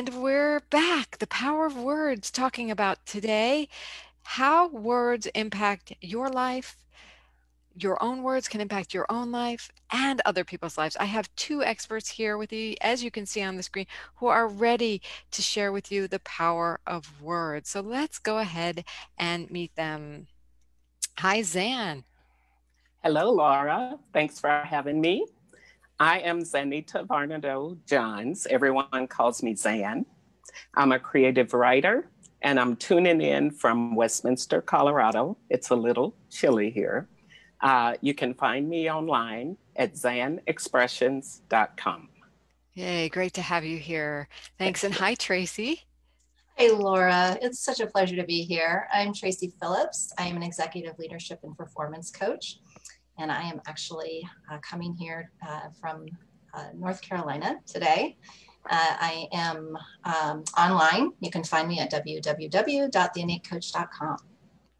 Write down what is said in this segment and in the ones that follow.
And we're back. The power of words, talking about today how words impact your life. Your own words can impact your own life and other people's lives. I have two experts here with you, as you can see on the screen, who are ready to share with you the power of words. So let's go ahead and meet them. Hi, Zan. Hello, Laura. Thanks for having me. I am Zaneta Varnado Johns. Everyone calls me Zan. I'm a creative writer and I'm tuning in from Westminster, Colorado. It's a little chilly here. Uh, you can find me online at zanexpressions.com. Yay, great to have you here. Thanks. And hi, Traci. Hey, Laura. It's such a pleasure to be here. I'm Traci Philips. I am an executive leadership and performance coach and I am actually uh, coming here uh, from uh, North Carolina today. Uh, I am um, online. You can find me at www.theinnatecoach.com.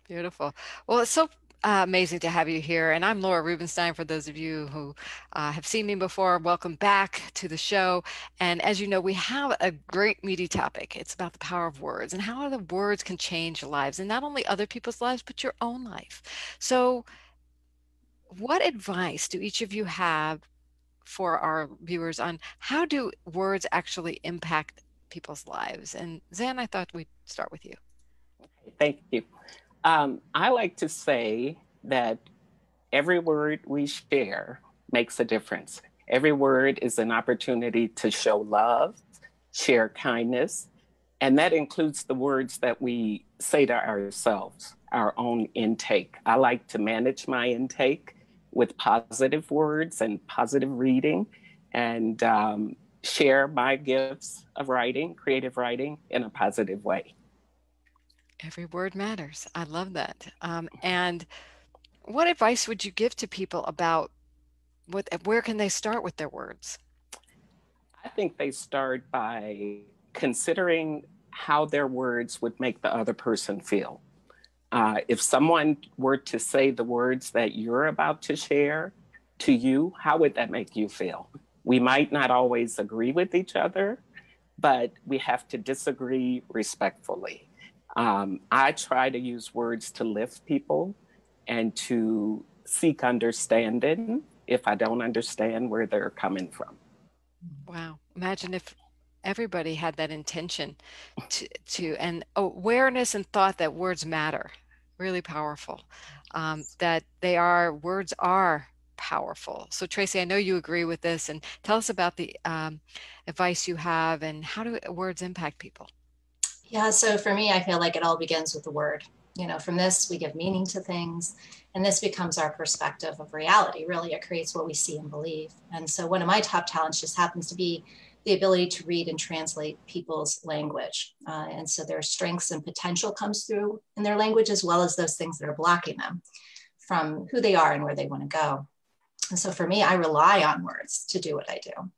Beautiful. Well, it's so uh, amazing to have you here. And I'm Laura Rubinstein. For those of you who uh, have seen me before, welcome back to the show. And as you know, we have a great meaty topic. It's about the power of words and how the words can change lives, and not only other people's lives, but your own life. So what advice do each of you have for our viewers on how do words actually impact people's lives? And Zan, I thought we'd start with you. Thank you. Um, I like to say that every word we share makes a difference. Every word is an opportunity to show love, share kindness, and that includes the words that we say to ourselves, our own intake. I like to manage my intake with positive words and positive reading and um, share my gifts of writing, creative writing, in a positive way. Every word matters. I love that. Um, and what advice would you give to people about what, where can they start with their words? I think they start by considering how their words would make the other person feel. Uh, if someone were to say the words that you're about to share to you, how would that make you feel? We might not always agree with each other, but we have to disagree respectfully. Um, I try to use words to lift people and to seek understanding if I don't understand where they're coming from. Wow. Imagine if everybody had that intention to, to and awareness and thought that words matter really powerful um, that they are words are powerful. So traci i know you agree with this and tell us about the um, advice you have and how do words impact people? Yeah so for me i feel like it all begins with the word. You know from this we give meaning to things and this becomes our perspective of reality. Really it creates what we see and believe. And so one of my top talents just happens to be the ability to read and translate people's language. Uh, and so their strengths and potential comes through in their language, as well as those things that are blocking them from who they are and where they want to go. And so for me, I rely on words to do what I do.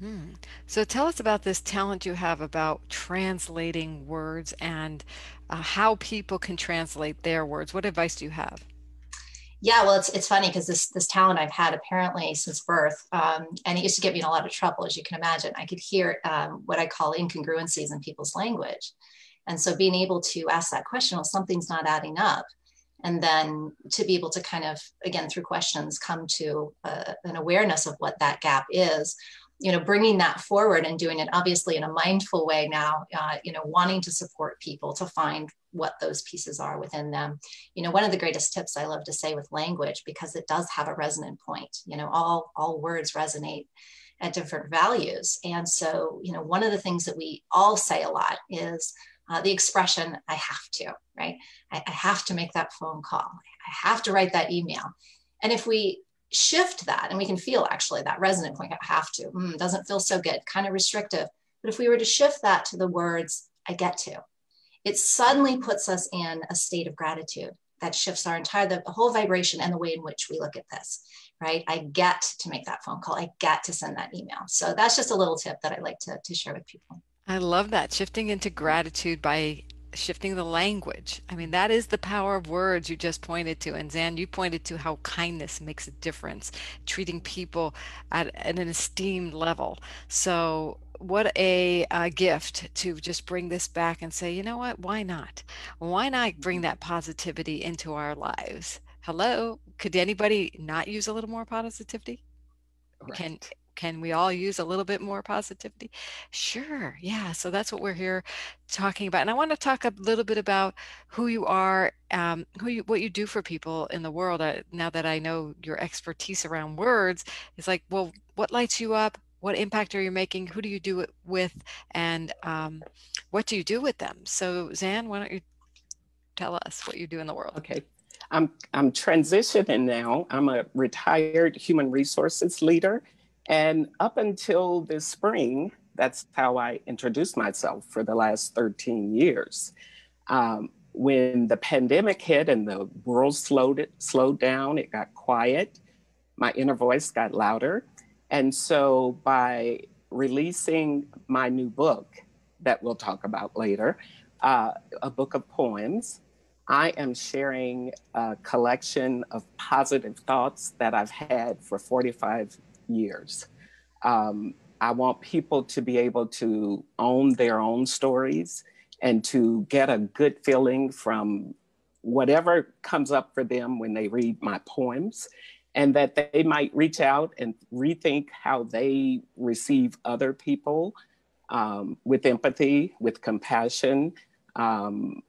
Hmm. So tell us about this talent you have about translating words and uh, how people can translate their words. What advice do you have? Yeah, well, it's it's funny because this this talent I've had apparently since birth, um, and it used to get me in a lot of trouble, as you can imagine. I could hear um, what I call incongruencies in people's language, and so being able to ask that question, well, something's not adding up, and then to be able to kind of again through questions come to uh, an awareness of what that gap is you know bringing that forward and doing it obviously in a mindful way now uh, you know wanting to support people to find what those pieces are within them. You know one of the greatest tips i love to say with language because it does have a resonant point you know all all words resonate at different values. And so you know one of the things that we all say a lot is uh, the expression i have to right? I, I have to make that phone call. I have to write that email. And if we shift that and we can feel actually that resonant point i have to mm, doesn't feel so good kind of restrictive. But if we were to shift that to the words i get to it suddenly puts us in a state of gratitude that shifts our entire the, whole vibration and the way in which we look at this right i get to make that phone call i get to send that email so that's just a little tip that i like to, to share with people i love that shifting into gratitude by shifting the language. I mean, that is the power of words you just pointed to. And Zan, you pointed to how kindness makes a difference, treating people at, at an esteemed level. So what a, a, gift to just bring this back and say, you know what? Why not? Why not bring that positivity into our lives? Hello, could anybody not use a little more positivity? Right. Can can we all use a little bit more positivity? Sure. Yeah. So that's what we're here talking about. And I want to talk a little bit about who you are, um, who you, what you do for people in the world. Uh, now that I know your expertise around words, it's like, well, what lights you up? What impact are you making? Who do you do it with? And um, what do you do with them? So, Zan, why don't you tell us what you do in the world? Okay. I'm, I'm transitioning now. I'm a retired human resources leader and up until this spring, that's how I introduced myself for the last 13 years. Um, when the pandemic hit and the world slowed it, slowed down, it got quiet. My inner voice got louder, and so by releasing my new book that we'll talk about later, uh, a book of poems, I am sharing a collection of positive thoughts that I've had for 45 years. Um, I want people to be able to own their own stories and to get a good feeling from whatever comes up for them when they read my poems, and that they might reach out and rethink how they receive other people um, with empathy, with compassion, um,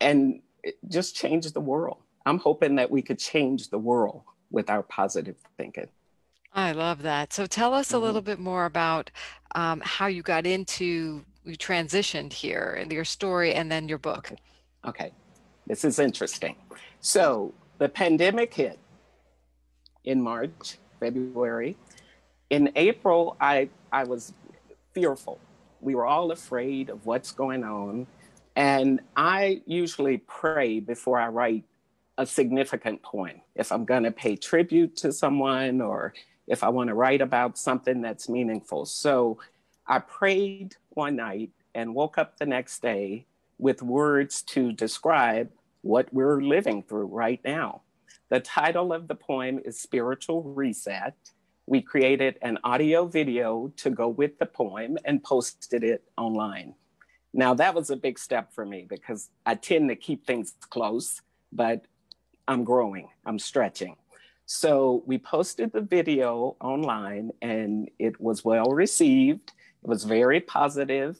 and just change the world. I'm hoping that we could change the world with our positive thinking. I love that. So tell us a mm-hmm. little bit more about um, how you got into, you transitioned here and your story and then your book. Okay. okay. This is interesting. So the pandemic hit in March, February. In April, I, I was fearful. We were all afraid of what's going on. And I usually pray before I write a significant poem. If I'm going to pay tribute to someone or if I want to write about something that's meaningful. So I prayed one night and woke up the next day with words to describe what we're living through right now. The title of the poem is Spiritual Reset. We created an audio video to go with the poem and posted it online. Now, that was a big step for me because I tend to keep things close, but I'm growing, I'm stretching. So we posted the video online and it was well received. It was very positive.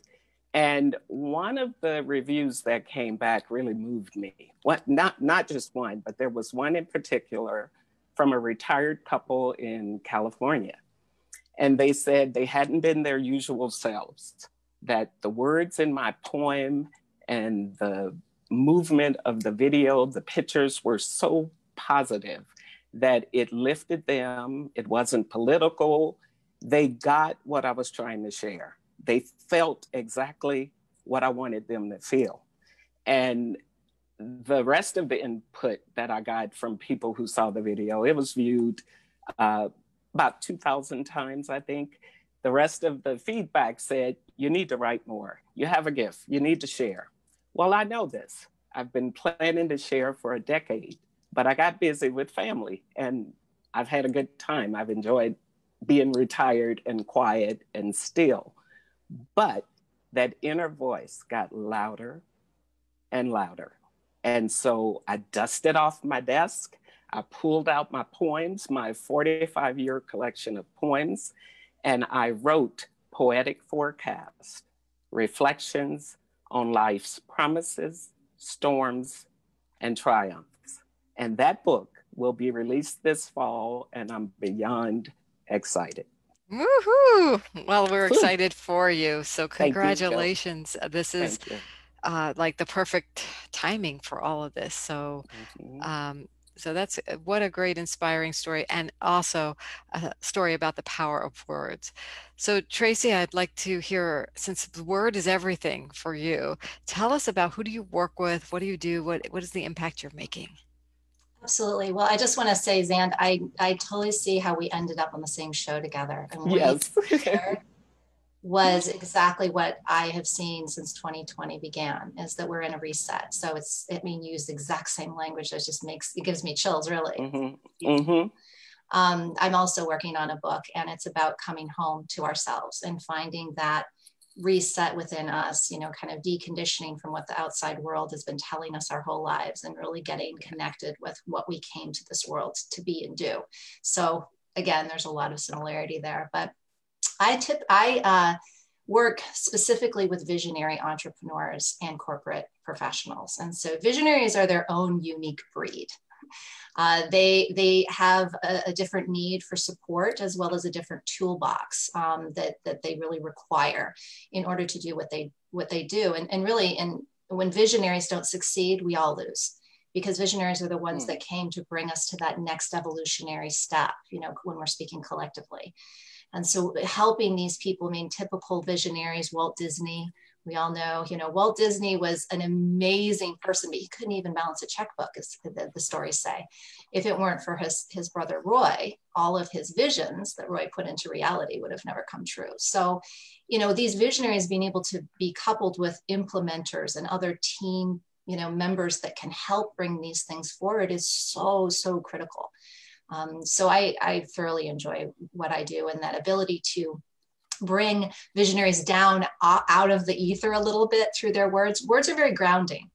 And one of the reviews that came back really moved me. What not not just one, but there was one in particular from a retired couple in California. And they said they hadn't been their usual selves, that the words in my poem and the movement of the video, the pictures were so positive that it lifted them. It wasn't political. They got what I was trying to share. They felt exactly what I wanted them to feel. And the rest of the input that I got from people who saw the video, it was viewed uh, about 2,000 times, I think. The rest of the feedback said, you need to write more. You have a gift. You need to share. Well, I know this. I've been planning to share for a decade. But I got busy with family and I've had a good time. I've enjoyed being retired and quiet and still. But that inner voice got louder and louder. And so I dusted off my desk. I pulled out my poems, my 45 year collection of poems, and I wrote Poetic Forecast Reflections on Life's Promises, Storms, and Triumphs. And that book will be released this fall, and I'm beyond excited. Woohoo! Well, we're excited for you. So, congratulations. You, this is uh, like the perfect timing for all of this. So, um, so that's uh, what a great inspiring story, and also a story about the power of words. So, Traci, I'd like to hear since the word is everything for you. Tell us about who do you work with, what do you do, what what is the impact you're making? Absolutely. Well, I just want to say, Zan, I, I totally see how we ended up on the same show together. And yes. was exactly what I have seen since 2020 began is that we're in a reset. So it's, it mean, use the exact same language that just makes, it gives me chills really. Mm-hmm. Mm-hmm. Um, I'm also working on a book, and it's about coming home to ourselves and finding that reset within us, you know, kind of deconditioning from what the outside world has been telling us our whole lives and really getting connected with what we came to this world to be and do. So again, there's a lot of similarity there, but I tip, I uh, work specifically with visionary entrepreneurs and corporate professionals. And so visionaries are their own unique breed. Uh, they they have a, a, different need for support as well as a different toolbox um, that that they really require in order to do what they what they do. And and really, and when visionaries don't succeed, we all lose because visionaries are the ones mm. that came to bring us to that next evolutionary step. You know, when we're speaking collectively. And so helping these people, I mean, typical visionaries, Walt Disney, we all know, you know, Walt Disney was an amazing person, but he couldn't even balance a checkbook, as the, the stories say. If it weren't for his, his brother Roy, all of his visions that Roy put into reality would have never come true. So, you know, these visionaries being able to be coupled with implementers and other team, you know, members that can help bring these things forward is so, so critical. Um, so I, I thoroughly enjoy what I do and that ability to bring visionaries down out of the ether a little bit through their words. Words are very grounding.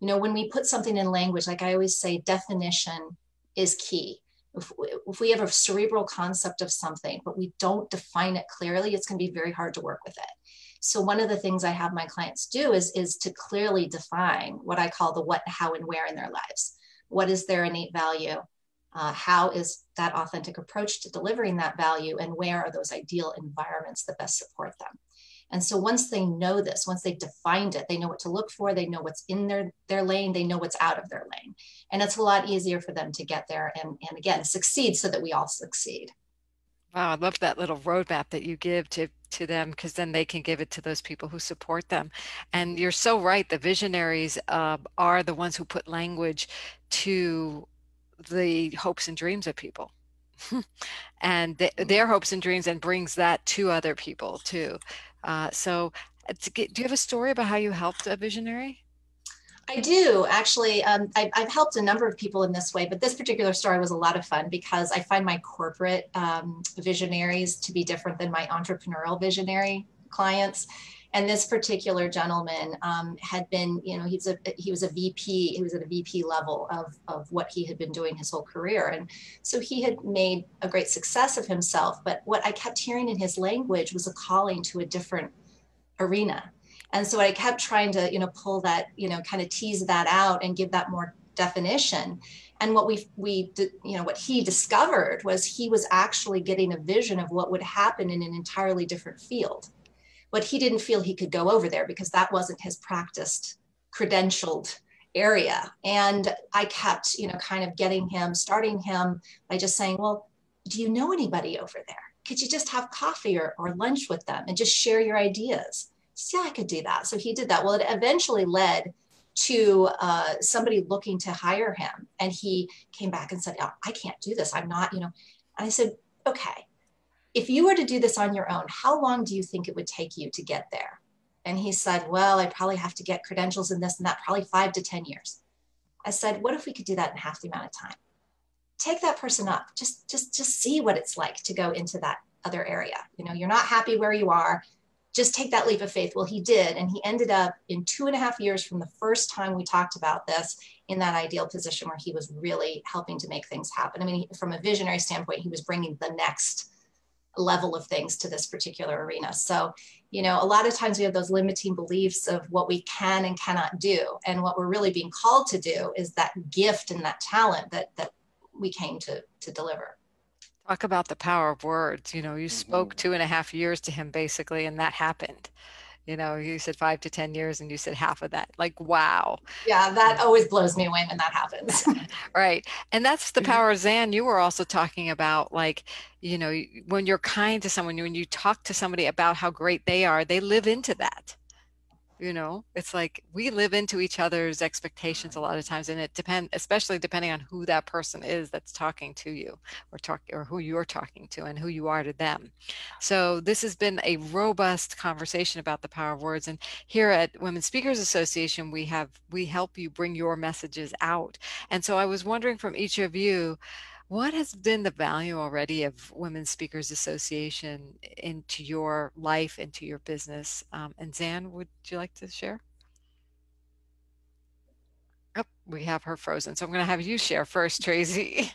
You know, when we put something in language, like I always say, definition is key. If, if we have a cerebral concept of something, but we don't define it clearly, it's going to be very hard to work with it. So one of the things I have my clients do is, is to clearly define what I call the what, how, and where in their lives. What is their innate value? Uh, how is that authentic approach to delivering that value and where are those ideal environments that best support them and so once they know this once they've defined it they know what to look for they know what's in their their lane they know what's out of their lane and it's a lot easier for them to get there and, and again succeed so that we all succeed Wow, I love that little roadmap that you give to to them because then they can give it to those people who support them. And you're so right. The visionaries uh, are the ones who put language to the hopes and dreams of people and th- mm-hmm. their hopes and dreams and brings that to other people too uh, so uh, get, do you have a story about how you helped a visionary I do actually. Um, I've, I've, helped a number of people in this way, but this particular story was a lot of fun because I find my corporate um, visionaries to be different than my entrepreneurial visionary clients and this particular gentleman um, had been you know he's a he was a vp he was at a vp level of, of what he had been doing his whole career. And so he had made a great success of himself but what i kept hearing in his language was a calling to a different arena. And so i kept trying to you know pull that you know kind of tease that out and give that more definition. And what we we you know what he discovered was he was actually getting a vision of what would happen in an entirely different field but he didn't feel he could go over there because that wasn't his practiced credentialed area. And i kept you know kind of getting him starting him by just saying well do you know anybody over there? Could you just have coffee or, or lunch with them and just share your ideas? So, yeah i could do that. So he did that. Well it eventually led to uh, somebody looking to hire him. And he came back and said oh, i can't do this. I'm not you know. And i said okay if you were to do this on your own, how long do you think it would take you to get there? And he said, Well, I probably have to get credentials in this and that, probably five to 10 years. I said, What if we could do that in half the amount of time? Take that person up. Just, just, just see what it's like to go into that other area. You know, you're not happy where you are. Just take that leap of faith. Well, he did. And he ended up in two and a half years from the first time we talked about this in that ideal position where he was really helping to make things happen. I mean, from a visionary standpoint, he was bringing the next level of things to this particular arena. So, you know, a lot of times we have those limiting beliefs of what we can and cannot do. And what we're really being called to do is that gift and that talent that that we came to to deliver. Talk about the power of words. You know, you mm-hmm. spoke two and a half years to him basically, and that happened you know you said five to ten years and you said half of that like wow. Yeah that always blows me away when that happens. Right and that's the mm-hmm. power of zan you were also talking about like you know when you're kind to someone when you talk to somebody about how great they are they live into that you know it's like we live into each other's expectations a lot of times and it depends especially depending on who that person is that's talking to you or talk or who you're talking to and who you are to them. So this has been a robust conversation about the power of words and here at women speakers association we have we help you bring your messages out. And so i was wondering from each of you what has been the value already of Women Speakers Association into your life, into your business? Um, and Zan, would you like to share? Oh, we have her frozen. So I'm going to have you share first, Traci.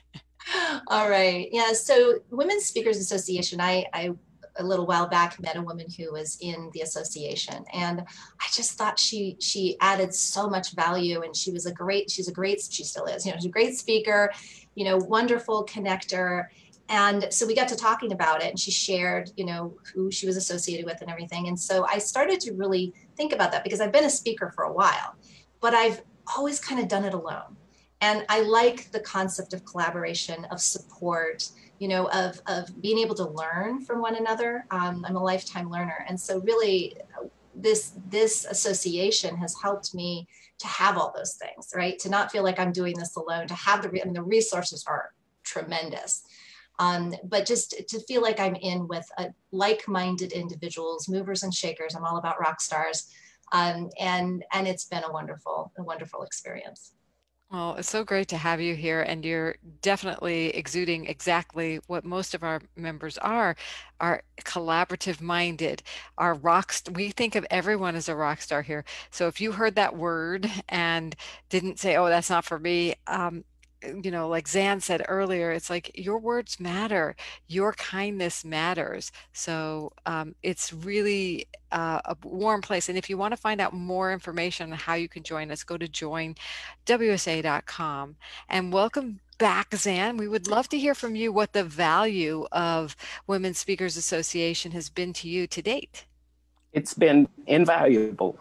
All right. Yeah. So Women Speakers Association, I, I a little while back met a woman who was in the association. And i just thought she she added so much value and she was a great she's a great she still is you know she's a great speaker you know wonderful connector. And so we got to talking about it and she shared you know who she was associated with and everything. And so i started to really think about that because i've been a speaker for a while but i've always kind of done it alone. And i like the concept of collaboration of support you know, of, of being able to learn from one another. Um, I'm a lifetime learner. And so really this, this association has helped me to have all those things, right? To not feel like I'm doing this alone, to have the, I mean, the resources are tremendous. Um, but just to feel like I'm in with a, like-minded individuals, movers and shakers. I'm all about rock stars, um, and and it's been a wonderful, a wonderful experience. Well, it's so great to have you here, and you're definitely exuding exactly what most of our members are, are collaborative minded, are rock. We think of everyone as a rock star here. So if you heard that word and didn't say, "Oh, that's not for me," um, you know, like Zan said earlier, it's like your words matter, your kindness matters. So um, it's really uh, a warm place. And if you want to find out more information on how you can join us, go to joinwsa.com and welcome back, Zan. We would love to hear from you what the value of Women Speakers Association has been to you to date. It's been invaluable.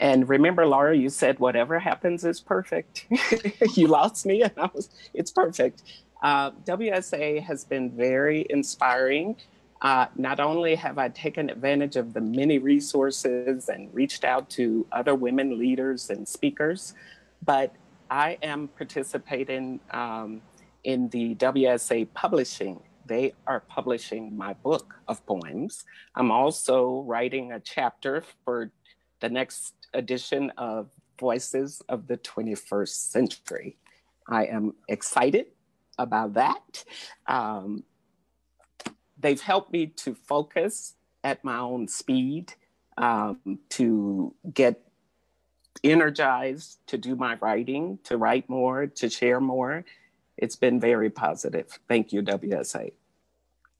And remember, Laura, you said whatever happens is perfect. you lost me, and I was, it's perfect. Uh, WSA has been very inspiring. Uh, not only have I taken advantage of the many resources and reached out to other women leaders and speakers, but I am participating um, in the WSA publishing. They are publishing my book of poems. I'm also writing a chapter for the next edition of Voices of the 21st Century. I am excited about that. Um, they've helped me to focus at my own speed, um, to get energized to do my writing, to write more, to share more. It's been very positive. Thank you, WSA.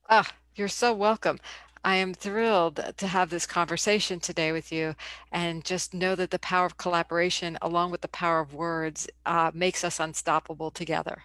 Ah, you're so welcome. I am thrilled to have this conversation today with you and just know that the power of collaboration along with the power of words uh, makes us unstoppable together.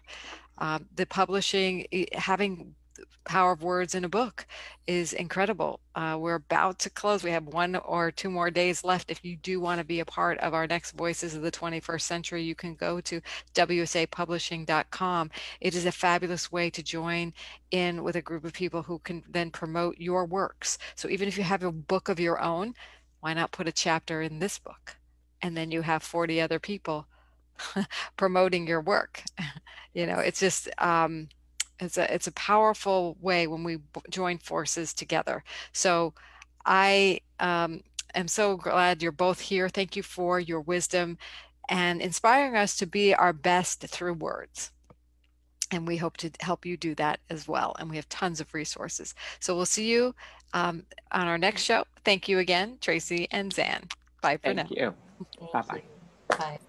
Uh, the publishing, having power of words in a book is incredible. Uh, we're about to close. We have one or two more days left. If you do want to be a part of our next Voices of the 21st Century, you can go to wsapublishing.com. It is a fabulous way to join in with a group of people who can then promote your works. So even if you have a book of your own, why not put a chapter in this book? And then you have 40 other people promoting your work. you know, it's just, um, it's a it's a powerful way when we join forces together. So I um, am so glad you're both here. Thank you for your wisdom and inspiring us to be our best through words. And we hope to help you do that as well. And we have tons of resources. So we'll see you um, on our next show. Thank you again, Traci and Zan. Bye for now. Thank now. you. Bye-bye. Bye.